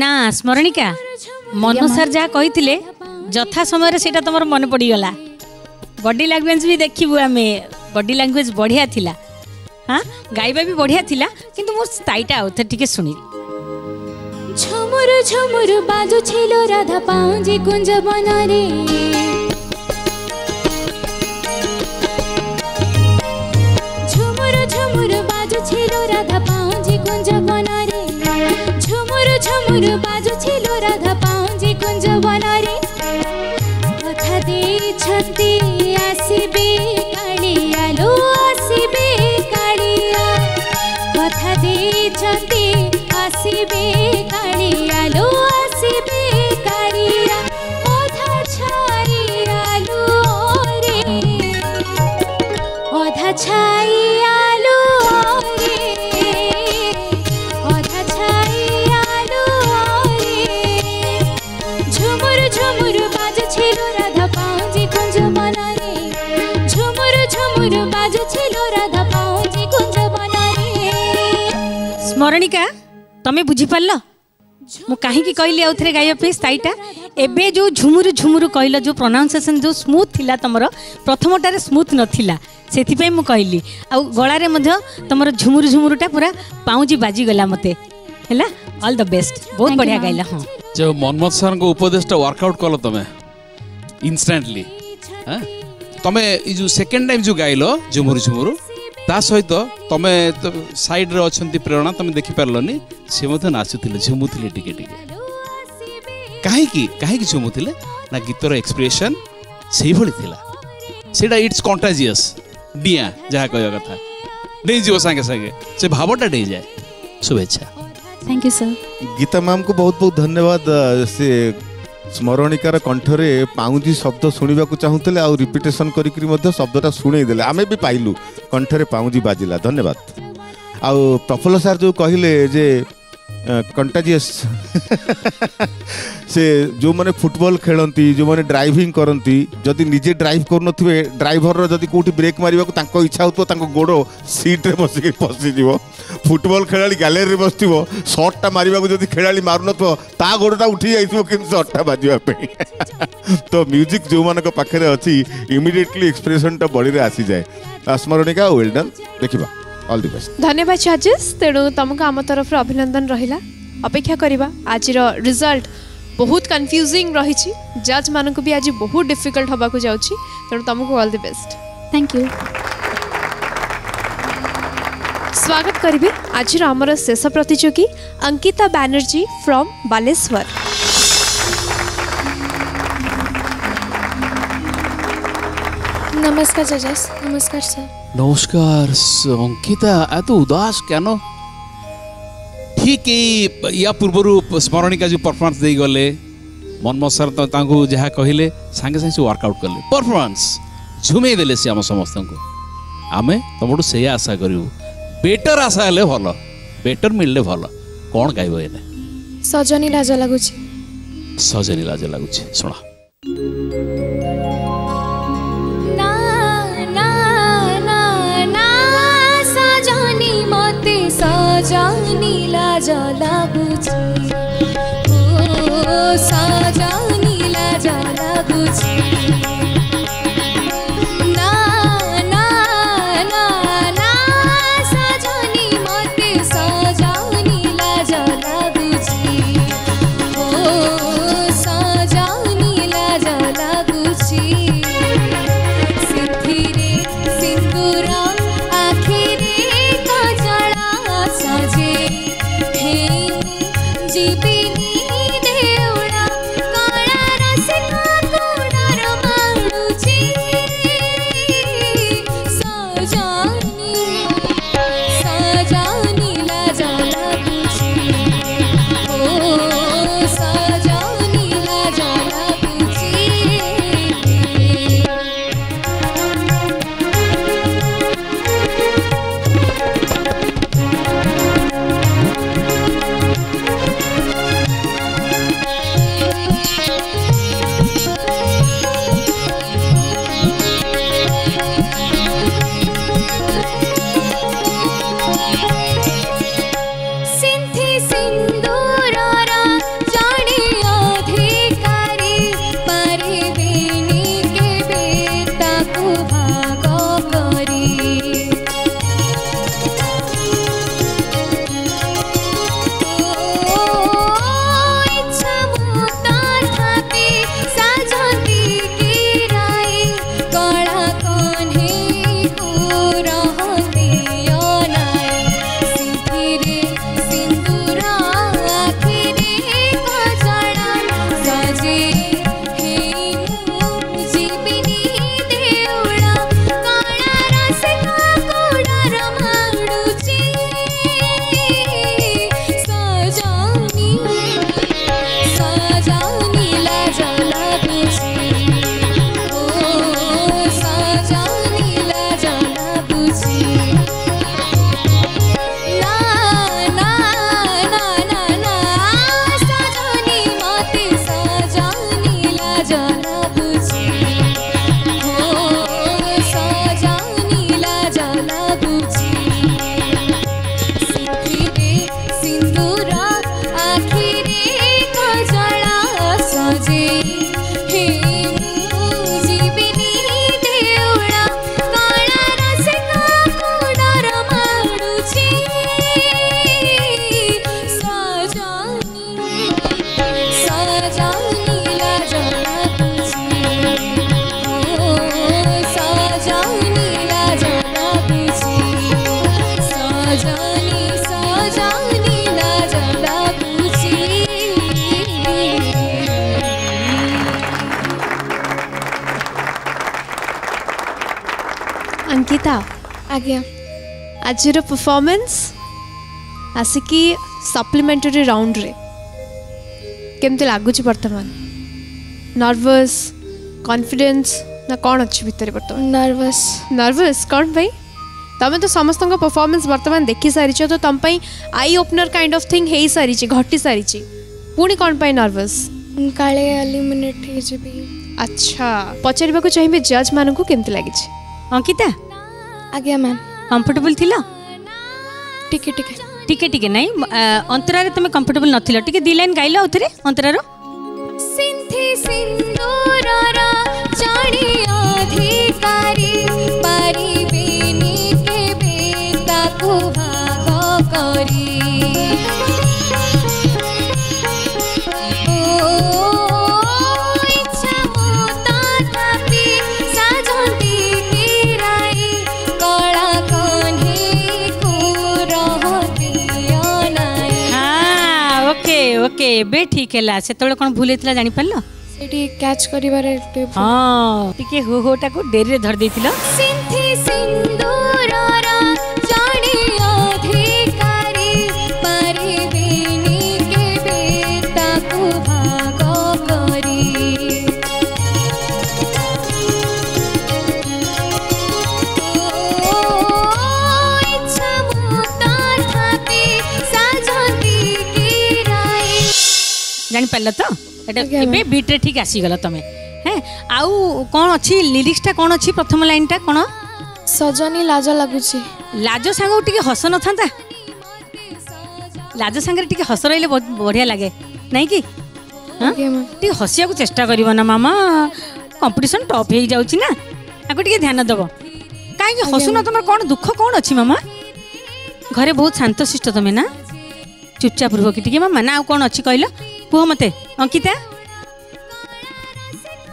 ନା ସ୍ମରଣିକା ମନ ସାର୍ ଯାହା କହିଥିଲେ ଯଥା ସମୟରେ ସେଇଟା ତମର ମନେ ପଡ଼ିଗଲା ବଡି ଲାଙ୍ଗୁଏଜ୍ ବି ଦେଖିବୁ ଆମେ ବଡି ଲାଙ୍ଗୁଏଜ୍ ବଢ଼ିଆ ଥିଲା ହଁ ଗାଇବା ବି ବଢ଼ିଆ ଥିଲା କିନ୍ତୁ ମୁଁ ସ୍ଥାୟୀଟା ଆଉଥରେ ଟିକେ ଶୁଣିଲି ঝমর ঝমর বাজু ছিল রাধা পাঁজি কুঞ্জ বনরে ময়ূর বাজুছিল রাধা পাউঁজি কুঞ্জ বନରେ কথা দেই আসিবে ସ୍ମରଣିକା ତମେ ବୁଝିପାରିଲ ମୁଁ କାହିଁକି କହିଲି ଆଉଥରେ ଗାଇବା ପାଇଁ ସ୍ଥାୟୀଟା ଏବେ ଯେଉଁ ଝୁମୁରୁ ଝୁମୁରୁ କହିଲ ଯେଉଁ ପ୍ରନାଉନ୍ସିଏସନ୍ ଯେଉଁ ସ୍ମୁଥ୍ ଥିଲା ତମର ପ୍ରଥମଟାରେ ସ୍ମୁଥ୍ ନଥିଲା ସେଥିପାଇଁ ମୁଁ କହିଲି ଆଉ ଗଳାରେ ମଧ୍ୟ ତମର ଝୁମୁରୁ ଝୁମୁରୁଟା ପୁରା ପାଉଁଜି ବାଜିଗଲା ମୋତେ ହେଲା ଅଲ୍ ଦ ବେଷ୍ଟ ବହୁତ ବଢ଼ିଆ ଗାଇଲା ହଁ ଯେଉଁ ମନମୋହନ ସାର୍ଙ୍କ ଉପଦେଶଟା ୱାର୍କଆଉଟ୍ କଲ ତମେ ଇନଷ୍ଟାଣ୍ଟଲି ତମେ ଏଇ ଯେଉଁ ସେକେଣ୍ଡ ଟାଇମ୍ ଯେଉଁ ଗାଇଲ ଝୁମୁରୁ ଝୁମୁରୁ ତା ସହିତ ତମେ ସାଇଡ଼୍ରେ ଅଛନ୍ତି ପ୍ରେରଣା ତମେ ଦେଖିପାରିଲନି ସେ ମଧ୍ୟ ନାଚୁଥିଲେ ଝୁମୁଥିଲେ ଟିକେ ଟିକେ କାହିଁକି କାହିଁକି ଝୁମୁଥିଲେ ନା ଗୀତର ଏକ୍ସପ୍ରେସନ୍ ସେଇଭଳି ଥିଲା ସେଇଟା ଇଟ୍ସ କଣ୍ଟାଜିୟସ୍ ଡିଆଁ ଯାହା କହିବା କଥା ଡେଇଁଯିବ ସାଙ୍ଗେ ସାଙ୍ଗେ ସେ ଭାବଟା ଡେଇଁଯାଏ ଶୁଭେଚ୍ଛା thank you sir Geeta ma'am को बहुत बहुत धन्यवाद से ସ୍ମରଣିକାର କଣ୍ଠରେ ପାଉଁଜି ଶବ୍ଦ ଶୁଣିବାକୁ ଚାହୁଁଥିଲେ ଆଉ ରିପିଟେସନ୍ କରିକି ମଧ୍ୟ ଶବ୍ଦଟା ଶୁଣେଇ ଦେଲେ ଆମେ ବି ପାଇଲୁ କଣ୍ଠରେ ପାଉଁଜି ବାଜିଲା ଧନ୍ୟବାଦ ଆଉ ପ୍ରଫୁଲ୍ଲ ସାର୍ ଯେଉଁ କହିଲେ ଯେ কন্টাজিয়াস সে যে ফুটবল খেলতে যে ড্রাইভিং করতে যদি নিজে ড্রাইভ করুনথিবে ড্রাইভরর যদি কোটি ব্রেক মারিবা তাঁক ইচ্ছা হোক তাঁক গোড় সিট্রে বসিকি পশিযোগ ফুটবল খেলাড়ি গ্যালেরি বসিব সটটা মারিবা যদি খেলাড়ি মারুনথ তা গোড়টা উঠি যাই কিন্তু সটটা বাজিবা তো মিউজিক যে পাখে অছি ইমিডিয়েটলি এক্সপ্রেসনটা বডিরে আসি যায় স্মরণিকা ওয়েল ডন দেখিবা ऑल द बेस्ट धन्यवाद चार्जेस तेणु तुमको आम तरफ अभिनंदन रही अपेक्षा करवा आज रिजल्ट बहुत कन्फ्यूजिंग रही जज मान भी आज बहुत डिफिकल्ट हाँ जाऊँगी तेणु तुमको all the best thank you स्वागत करी आज शेष प्रतिजोगी अंकिता बानर्जी फ्रॉम बालेश्वर নমস্কার জজাস নমস্কার স্যার নমস্কার অঙ্কিতা এত উদাস কেন ঠিক এই ইয়া পূର୍ବରୁ ସ୍ମରଣିକା ଯେଉଁ ପରଫର୍ମାନ୍ସ ଦେଇଗଲେ ମନମୋହନ ସାର୍ ତାଙ୍କୁ ଯାହା କହିଲେ ସାଙ୍ଗେ ସାଙ୍ଗେ ସେ ୱାର୍କଆଉଟ୍ କଲେ ପରଫର୍ମାନ୍ସ ଝୁମେଇ ଦେଲେ ସେ ଆମ ସମସ୍ତଙ୍କୁ ଆମେ ତୁମଠୁ ସେଇଆ ଆଶା କରିବୁ ବେଟର ଆଶା ହେଲେ ଭଲ ବେଟର ମିଳିଲେ ଭଲ କ'ଣ ଗାଇବ ଏଇନେ ସଜନୀ ଲାଜ ଲାଗୁଛି ସଜନୀ ଲାଜ ଲାଗୁଛି ଶୁଣ साज नीला जबुझी साला जाबुझी ଆଜ୍ଞା ଆଜିର ପରଫର୍ମାନ୍ସ ଆସିକି ସପ୍ଲିମେଣ୍ଟାରୀ ରାଉଣ୍ଡରେ କେମିତି ଲାଗୁଛି ବର୍ତ୍ତମାନ ନର୍ଭସ୍ କନଫିଡେନ୍ସ ନା କ'ଣ ଅଛି ଭିତରେ ବର୍ତ୍ତମାନ ନର୍ଭସ୍ ନର୍ଭସ୍ କ'ଣ ପାଇଁ ତମେ ତ ସମସ୍ତଙ୍କ ପରଫର୍ମାନ୍ସ ବର୍ତ୍ତମାନ ଦେଖିସାରିଛ ତ ତମ ପାଇଁ eye opener kind of thing ହେଇସାରିଛି ଘଟିସାରିଛି ପୁଣି କ'ଣ ପାଇଁ ନର୍ଭସ୍ କାଳେ ଏଲିମିନେଟ୍ ହେଇଯିବି ଆଚ୍ଛା ପଚାରିବାକୁ ଚାହିଁବି ଜଜ୍ ମାନଙ୍କୁ କେମିତି ଲାଗିଛି ଅଙ୍କିତା ଆଜ୍ଞା ମ୍ୟାମ୍ କମ୍ଫର୍ଟେବୁଲ୍ ଥିଲ ଟିକେ ଟିକେ ଟିକେ ଟିକେ ନାଇଁ ଅନ୍ତରାରେ ତମେ କମ୍ଫର୍ଟେବୁଲ୍ ନଥିଲ ଟିକେ ଦି ଲାଇନ୍ ଗାଇଲ ଆଉ ଥରେ ଅନ୍ତରାର ସିନ୍ଥି ସିନ୍ଦୂରର ଜଣେ ଅଧିକାରୀ ପାରିବେନି କେବେ ତାକୁ ଭାଗ କରି ଏବେ ଠିକ୍ ହେଲା ସେତେବେଳେ କ'ଣ ଭୁଲ ହେଇଥିଲା ଜାଣିପାରିଲ ସେଠି କ୍ୟାଚ୍ କରିବାରେ ହଁ ଟିକେ ହୋ ହୋଟାକୁ ଡେରିରେ ଧରିଦେଇଥିଲ ଆଇଲାଣି ପାରିଲ ତ ଏଇଟା ଏବେ ବିଟ୍ରେ ଠିକ୍ ଆସିଗଲ ତମେ হ্যাঁ আউ কোন অছি লিরিক্সটা কোন অছি প্রথম লাইনটা কোন সজনী লাজ লাগুছি লাজ সাঙ্গ টিকে হস নথান্তা লাজ সাঙ্গে টিকে হস রইলে বঢ়িয়া লাগে নাই কি টিকে হসিয়াকু চেষ্টা করিব না মামা কম্পিটিশন টপ হয়ে যাচ্ছি না আকু টিকে ধ্যান দেব কাইকি হসুন তোমার কোন দুঃখ কোন অছি মামা ঘরে বহুত শান্তশিষ্ট তুমি না চুপচাপ রুহ কি টিকে মামা না আউ কোন অছি কইলো କୁହ ମୋତେ ଅଙ୍କିତା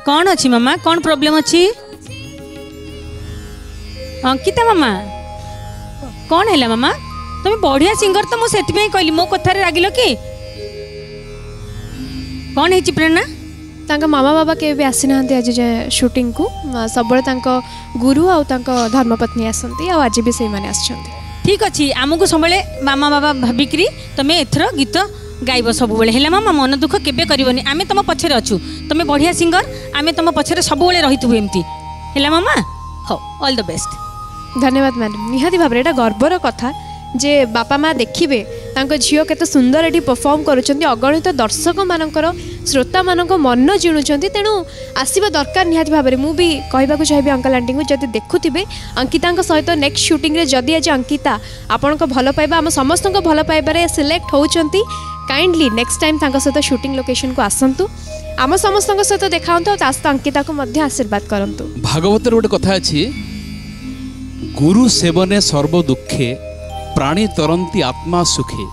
କ'ଣ ଅଛି ମାମା କ'ଣ ପ୍ରୋବ୍ଲେମ୍ ଅଛି ଅଙ୍କିତା ମାମା କ'ଣ ହେଲା ମାମା ତମେ ବଢ଼ିଆ ସିଙ୍ଗର ତ ମୁଁ ସେଥିପାଇଁ କହିଲି ମୋ କଥାରେ ରାଗିଲ କି କ'ଣ ହେଇଛି ପ୍ରେରଣା ତାଙ୍କ ମାମା ବାବା କେବେ ବି ଆସିନାହାନ୍ତି ଆଜି ଯାଏ ସୁଟିଂକୁ ସବୁବେଳେ ତାଙ୍କ ଗୁରୁ ଆଉ ତାଙ୍କ ଧର୍ମପତ୍ନୀ ଆସନ୍ତି ଆଉ ଆଜି ବି ସେଇମାନେ ଆସିଛନ୍ତି ଠିକ୍ ଅଛି ଆମକୁ ସବୁବେଳେ ମାମା ବାବା ଭାବିକିରି ତମେ ଏଥର ଗୀତ গাইব সবুলে হলে মামা মন দুঃখ কেবে করবনি আমি তোম পছরে অছু তুমি বড়িয়া সিঙ্গর আমি তোম পছরে সবুলে রহিথু এমতি হলে মামা হো অল দ্য বেস্ট ধন্যবাদ ম্যাডাম নিহতি ভাবে এটা গর্বর কথা যে বাপা মা দেখবে তাঁর ঝিও কত সুন্দর এটি পরফর্ম করছেন অগণিত দর্শক মানকর শ্রোতা মান মন জিণুচার তেমন আসবা দরকার নিহতি ভাবে মুবি কহবাক চাইবি অঙ্কল আন্টি যদি দেখুবে অঙ্কিতা সহ নেক্সট শুটিংরে যদি আজ অঙ্কিতা আপনার ভাল পাইবা আমার সমস্ত ভাল পাইবার সিলেক্ট হচ্ছেন କାଇଣ୍ଡଲି ନେକ୍ସଟ ଟାଇମ୍ ତାଙ୍କ ସହିତ ସୁଟିଂ ଲୋକେସନକୁ ଆସନ୍ତୁ ଆମ ସମସ୍ତଙ୍କ ସହିତ ଦେଖାନ୍ତୁ ଆଉ ତା ଅଙ୍କିତାକୁ ମଧ୍ୟ ଆଶୀର୍ବାଦ କରନ୍ତୁ ଭାଗବତର ଗୋଟେ କଥା ଅଛି ଗୁରୁ ସେବନେ ସର୍ବ ଦୁଃଖେ ପ୍ରାଣୀ ତରନ୍ତି ଆତ୍ମା ସୁଖେ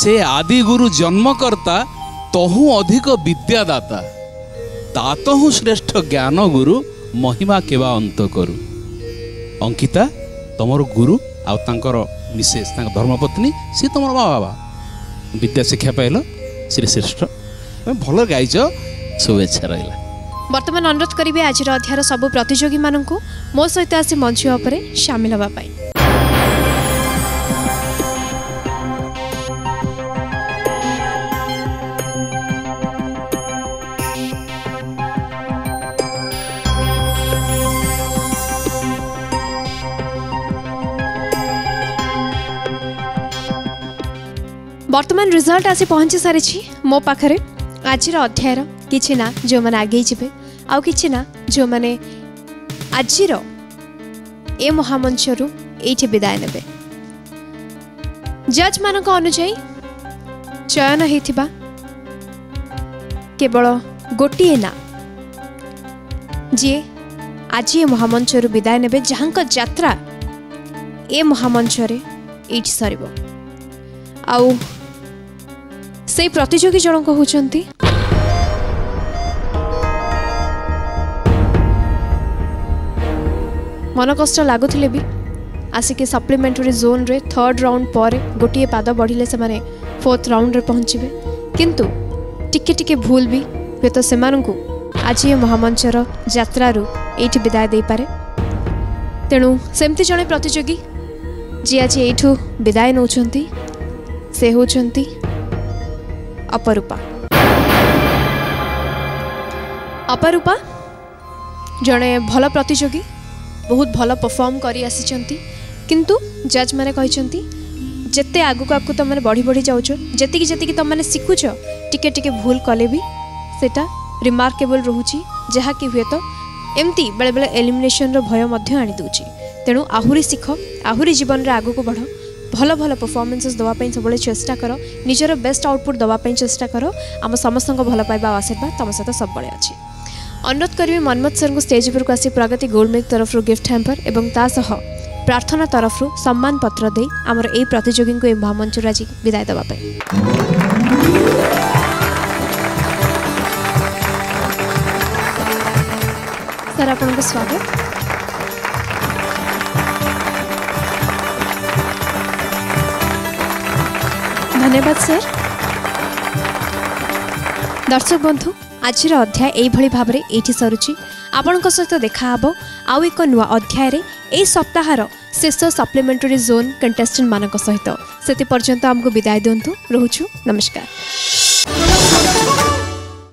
ସେ ଆଦି ଗୁରୁ ଜନ୍ମକର୍ତ୍ତା ତହୁଁ ଅଧିକ ବିଦ୍ୟାଦାତା ତା ତାତହୁଁ ଶ୍ରେଷ୍ଠ ଜ୍ଞାନ ଗୁରୁ ମହିମା କେବା ଅନ୍ତ କରୁ ଅଙ୍କିତା ତମର ଗୁରୁ ଆଉ ତାଙ୍କର ମିସେସ୍ ତାଙ୍କ ଧର୍ମପତ୍ନୀ ସିଏ ତମର ମା ବାବା ବିଦ୍ୟା ଶିକ୍ଷା ପାଇଲ ଶ୍ରୀ ଶ୍ରେଷ୍ଠ ଭଲ ଗାଇଛ ଶୁଭେଚ୍ଛା ରହିଲା ବର୍ତ୍ତମାନ ଅନୁରୋଧ କରିବି ଆଜିର ଅଧ୍ୟାୟର ସବୁ ପ୍ରତିଯୋଗୀମାନଙ୍କୁ ମୋ ସହିତ ଆସି ମଞ୍ଚ ଉପରେ ସାମିଲ ହେବା ପାଇଁ বর্তমান রিজল্ট আসি পৌঁছি সারিছি মো পাখে আজর অধ্যায়ের কিছু না যে আগেই যাবে আছে না যে আজির এ মহামঞ্চর এইটি বিদায় নেবে জজ মান অনুযায়ী চয়ন হয়েছিবা কেবল গোটি না যে আজি এ মহামঞ্চর বিদায় নেবে যাঙ্ক যাত্রা এ মহামঞ্চরে এইটি সরব আউ সেই প্রতিযোগী জনক হচ্ছেন মন কষ্ট লাগুলে বি ଆସିକି ସପ୍ଲିମେଣ୍ଟାରୀ ଜୋନ୍ରେ ଥର୍ଡ଼ ରାଉଣ୍ଡ ପରେ ଗୋଟିଏ ପାଦ ବଢ଼ିଲେ ସେମାନେ ଫୋର୍ଥ ରାଉଣ୍ଡରେ ପହଞ୍ଚିବେ କିନ୍ତୁ ଟିକେ ଟିକେ ଭୁଲ ବି ହୁଏତ ସେମାନଙ୍କୁ ଆଜି ଏ ମହାମଞ୍ଚର ଯାତ୍ରାରୁ ଏଇଠି ବିଦାୟ ଦେଇପାରେ ତେଣୁ ସେମିତି ଜଣେ ପ୍ରତିଯୋଗୀ ଯିଏ ଆଜି ଏଇଠୁ ବିଦାୟ ନେଉଛନ୍ତି ସେ ହେଉଛନ୍ତି ଅପରୂପା ଅପରୂପା ଜଣେ ଭଲ ପ୍ରତିଯୋଗୀ ବହୁତ ଭଲ ପରଫର୍ମ କରି ଆସିଛନ୍ତି କିନ୍ତୁ ଜଜ୍ ମାନେ କହିଛନ୍ତି ଯେତେ ଆଗକୁ ଆଗକୁ ତୁମେ ବଢ଼ି ବଢ଼ି ଯାଉଛ ଯେତିକି ଯେତିକି ତୁମେ ଶିଖୁଛ ଟିକେ ଟିକେ ଭୁଲ କଲେ ବି ସେଇଟା ରିମାର୍କେବଲ୍ ରହୁଛି ଯାହାକି ହୁଏତ ଏମିତି ବେଳେବେଳେ ଏଲିମିନେସନ୍ର ଭୟ ମଧ୍ୟ ଆଣିଦେଉଛି ତେଣୁ ଆହୁରି ଶିଖ ଆହୁରି ଜୀବନରେ ଆଗକୁ ବଢ଼ ଭଲ ଭଲ ପରଫର୍ମାନ୍ସେସ୍ ଦେବା ପାଇଁ ସବୁବେଳେ ଚେଷ୍ଟା କର ନିଜର ବେଷ୍ଟ ଆଉଟପୁଟ୍ ଦେବା ପାଇଁ ଚେଷ୍ଟା କର ଆମ ସମସ୍ତଙ୍କ ଭଲ ପାଇବା ଆଉ ଆଶୀର୍ବାଦ ତୁମ ସହିତ ସବୁବେଳେ ଅଛି ଅନୁରୋଧ କରିବି ମନ୍ମଥ ସାର୍ଙ୍କୁ ଷ୍ଟେଜ୍ ଉପରକୁ ଆସି ପ୍ରଗତି ଗୋଲ୍ଡ ମେକ୍ ତରଫରୁ ଗିଫ୍ଟ ହ୍ୟାମ୍ପର ଏବଂ ତା ସହ ପ୍ରାର୍ଥନା ତରଫରୁ ସମ୍ମାନ ପତ୍ର ଦେଇ ଆମର ଏହି ପ୍ରତିଯୋଗୀଙ୍କୁ ଏହି ମହାମଞ୍ଚରୁ ଆଜି ବିଦାୟ ଦେବା ପାଇଁ ସାର୍ ଆପଣଙ୍କୁ ସ୍ୱାଗତ ধন্যবাদ স্যার দর্শক বন্ধু আজর অধ্যায় এইভাবে ভাবে এইটি সরুছি ଆପଣଙ୍କ ସହିତ ଦେଖାହେବ ଆଉ ଏକ ନୂଆ ଅଧ୍ୟାୟରେ ଏହି ସପ୍ତାହର ଶେଷ ସପ୍ଲିମେଣ୍ଟାରୀ ଜୋନ୍ କଣ୍ଟେଷ୍ଟେଣ୍ଟମାନଙ୍କ ସହିତ ସେଥିପର୍ଯ୍ୟନ୍ତ ଆମକୁ ବିଦାୟ ଦିଅନ୍ତୁ ରହୁଛୁ ନମସ୍କାର